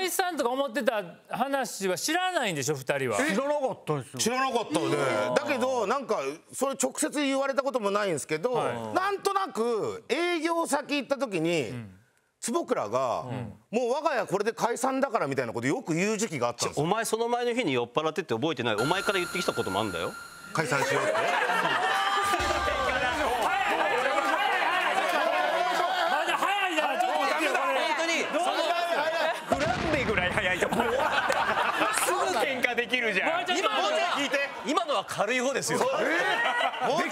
解散とか思ってた話は知らないんでしょ？2人は。知らなかったですよ。知らなかったね。だけどなんかそれ直接言われたこともないんですけど、なんとなく営業先行った時に、坪倉が、もう我が家これで解散だからみたいなことよく言う時期があったんですよ。お前その前の日に酔っ払ってって覚えてない？お前から言ってきたこともあんだよ。解散しようってまだ早いなちょっと待ってよこれ本当にそのグランデぐらい早いともう終わったすぐ喧嘩できるじゃん。今のは軽い方ですよ